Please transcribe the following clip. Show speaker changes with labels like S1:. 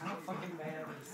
S1: How fucking bad is?